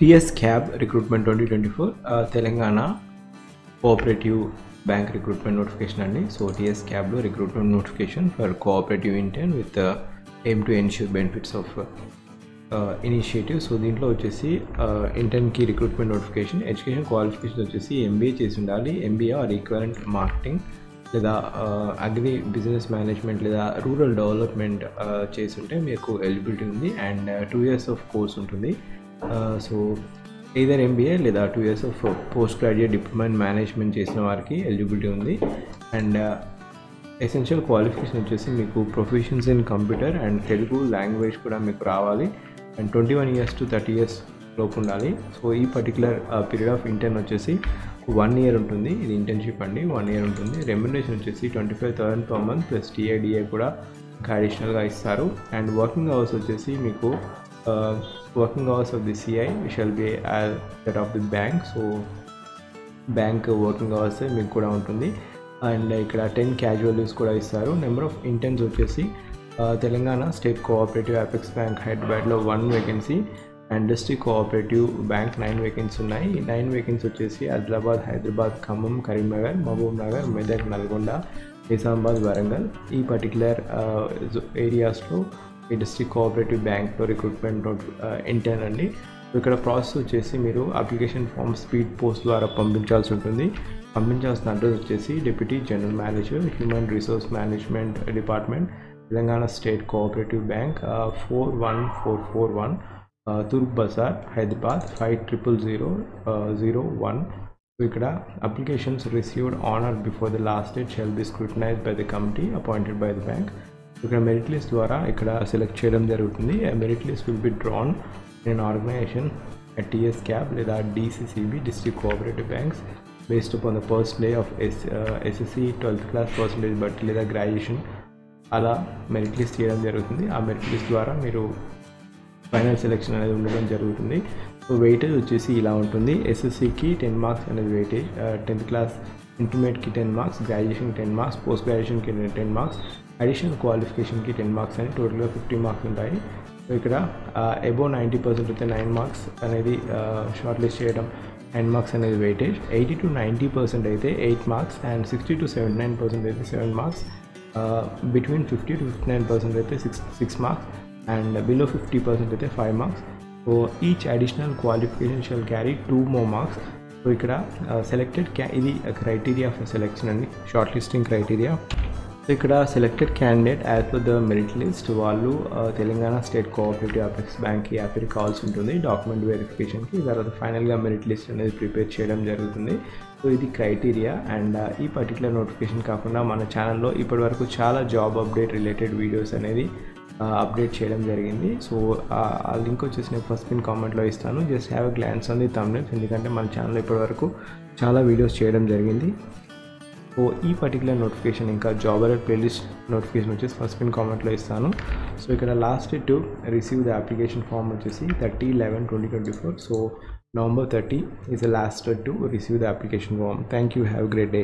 TS CAB recruitment twenty twenty four Telangana cooperative bank recruitment notification అండి. So TS క్యాబ్లో recruitment notification for cooperative intern with aim to ensure benefits of initiative so దీంట్లో వచ్చేసి ఇంటర్న్కి recruitment notification education qualification వచ్చేసి MBA చేసి ఉండాలి. MBA or equivalent marketing లేదా agri business management లేదా rural development చేసి ఉంటే మీకు ఎలిజిబిలిటీ ఉంది. And two years of course ఉంటుంది. సో ఇదర్ ఎంబీఏ లేదా two years of post graduate diploma in management చేసిన వారికి ఎలిజిబిలిటీ ఉంది. అండ్ ఎసెన్షియల్ క్వాలిఫికేషన్ వచ్చేసి మీకు professions in computer and Telugu language కూడా మీకు రావాలి. And twenty one years to thirty years లోపు ఉండాలి. సో ఈ పర్టికులర్ పీరియడ్ ఆఫ్ ఇంటర్న్ వచ్చేసి వన్ ఇయర్ ఉంటుంది. ఇది ఇంటర్న్షిప్ అండి. వన్ ఇయర్ ఉంటుంది. రెమ్యునేషన్ వచ్చేసి twenty five thousand per month plus TADA కూడా ఇంకా అడిషనల్గా ఇస్తారు. అండ్ వర్కింగ్ అవర్స్ వచ్చేసి మీకు working hours of the CI shall be as that of the bank so bank working hours మీకు కూడా ఉంటుంది. అండ్ ఇక్కడ టెన్ క్యాజువల్ లీవ్స్ కూడా ఇస్తారు. నెంబర్ ఆఫ్ ఇంటర్న్స్ వచ్చేసి uh, Telangana state cooperative apex bank హైదరాబాద్లో one vacancy and district cooperative bank nine vacancy ఉన్నాయి. Nine vacancy వచ్చేసి ఆదిలాబాద్ హైదరాబాద్ ఖమ్మం కరీంనగర్ మహబూబ్ నగర్ మెదక్ నల్గొండ నిజామాబాద్ వరంగల్. ఈ పర్టికులర్ ఏరియాస్లో uh, ఈ డిస్ట్రిక్ట్ కోఆపరేటివ్ బ్యాంక్లో రిక్రూట్మెంట్ ఇంటర్న్ అండి. ఇక్కడ ప్రాసెస్ వచ్చేసి మీరు అప్లికేషన్ ఫామ్ స్పీడ్ పోస్ట్ ద్వారా పంపించాల్సి ఉంటుంది. పంపించాల్సిన అడ్రస్ వచ్చేసి deputy general manager human resource management department Telangana state cooperative bank four one four four one తూర్పు Bazar Hyderabad five triple zero zero one. ఇక్కడ applications received on or before the last date shall be scrutinized by the committee appointed by the bank ఇక్కడ merit list ద్వారా ఇక్కడ select చేయడం జరుగుతుంది. Merit list will be drawn in organization TS CAB లేదా DCCB district cooperative banks based upon the percentage of S SSC twelfth class percentage బట్టి లేదా graduation అలా merit list చేయడం జరుగుతుంది. ఆ మెరిట్ లిస్ట్ ద్వారా మీరు ఫైనల్ సెలెక్షన్ అనేది ఉండడం జరుగుతుంది. సో వెయిటేజ్ వచ్చేసి ఇలా ఉంటుంది. ఎస్ఎస్సికి టెన్ మార్క్స్ అనేది వెయిటేజ్ టెన్త్ క్లాస్ ఇంటర్మీడియట్కి టెన్ మార్క్స్ గ్రాడ్యుయేషన్కి టెన్ మార్క్స్ పోస్ట్ గ్రాడ్యుయేషన్కి టెన్ మార్క్స్ అడిషనల్ క్వాలిఫికేషన్కి టెన్ మార్క్స్ అని టోటల్గా ఫిఫ్టీ మార్క్స్ ఉంటాయి సో ఇక్కడ అబో నైంటీ పర్సెంట్ అయితే నైన్ మార్క్స్ అనేది షార్ట్ లిస్ట్ చేయడం నైన్ మార్క్స్ అనేది weightage eighty to ninety percent అయితే eight marks and sixty to seventy nine percent అయితే seven marks between fifty to fifty nine percent అయితే six six marks and below fifty percent అయితే five marks so each additional qualification shall carry two more marks so ఇక్కడ uh, selected క్యా ఇది criteria for selection అండి. Short listing criteria so ఇక్కడ selected candidate as per the merit list వాళ్ళు uh, Telangana state cooperative apex బ్యాంక్కి యాప్కి కావాల్సి ఉంటుంది. డాక్యుమెంట్ వెరిఫికేషన్కి తర్వాత ఫైనల్గా మెరిట్ లిస్ట్ అనేది ప్రిపేర్ చేయడం జరుగుతుంది. సో ఇది క్రైటీరియా అండ్ uh, ఈ పర్టికులర్ నోటిఫికేషన్ కాకుండా మన ఛానల్లో ఇప్పటివరకు చాలా జాబ్ అప్డేట్ రిలేటెడ్ వీడియోస్ అనేది అప్డేట్ చేయడం జరిగింది. సో ఆ లింక్ వచ్చేసి నేను ఫస్ట్ పిన్ కామెంట్లో ఇస్తాను. Just have a glance on the thumbnails ఎందుకంటే మన ఛానల్ ఇప్పటివరకు చాలా వీడియోస్ చేయడం జరిగింది. సో ఈ పర్టికులర్ నోటిఫికేషన్ ఇంకా జాబ్ అలర్ట్ ప్లేలిస్ట్ నోటిఫికేషన్ వచ్చేసి ఫస్ట్ పిన్ కామెంట్లో ఇస్తాను. సో ఇక్కడ last to receive the application form వచ్చేసి thirty eleven twenty twenty four so November thirty is the last to receive the application form thank you have great day